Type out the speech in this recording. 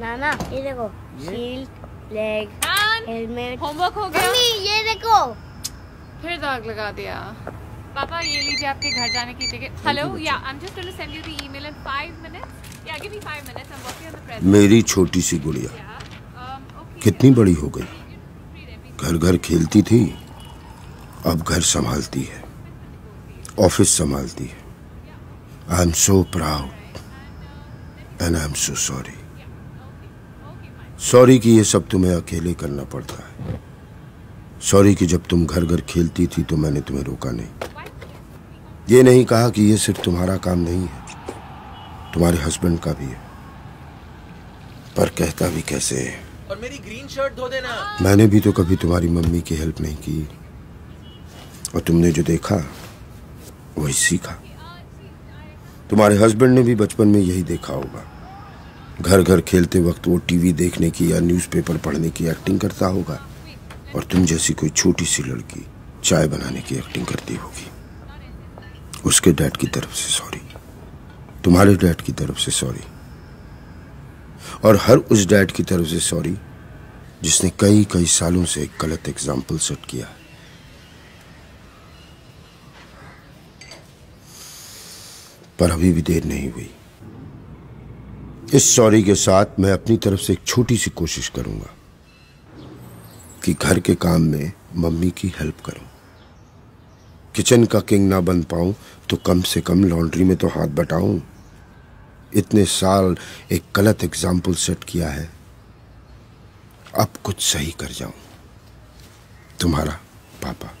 नाना ये देखो shield leg helmet. Homework हो गया। मम्मी ये देखो। फिर दाग लगा दिया। पापा ये लीजिए आपके घर जाने की टिकट हेलो या I am just going to send you the email in 5 minutes या give me 5 minutes I am working on the present मेरी छोटी सी गुड़िया। ओके कितनी बड़ी हो गई? घर घर खेलती थी अब घर संभालती है। ऑफ़िस संभालती है। I am so proud and I am so sorry sorry कि ये सब तुम्हें अकेले करना पड़ता है। सॉरी कि जब तुम घर घर खेलती थी तो मैंने तुम्हें रोका नहीं। ये नहीं कहा कि ये सिर्फ़ तुम्हारा काम नहीं है। तुम्हारे हस्बैंड का भी है। पर कहता भी कैसे? है और मेरी ग्रीन शर्ट धो देना। मैंने भी तो कभी तुम्हारी मम्मी की हेल्प नहीं की। और तुमने जो देखा वही सीखा। तुम्हारे हस्बैंड ने भी बचपन में यही देखा होगा। घर घर खेलते वक्त वो टीवी देखने की या न्यूज़पेपर पढ़ने की एक्टिंग करता होगा। और तुम जैसी कोई छोटी सी लड़की चाय बनाने की एक्टिंग करती होगी। उसके डैड की तरफ़ से सॉरी तुम्हारे डैड की तरफ़ से सॉरी और हर उस डैड की तरफ़ से सॉरी जिसने कई कई सालों से एक गलत एग्ज़ाम्पल सेट किया पर अभी भी देर नहीं हुई। इस सॉरी के साथ मैं अपनी तरफ़ से एक छोटी सी कोशिश करूँगा कि घर के काम में मम्मी की हेल्प करूँ। किचन का किंग ना बन पाऊँ तो कम से कम लॉन्ड्री में तो हाथ बटाऊं। इतने साल एक गलत एग्ज़ाम्पल सेट किया है। अब कुछ सही कर जाऊँ। तुम्हारा पापा।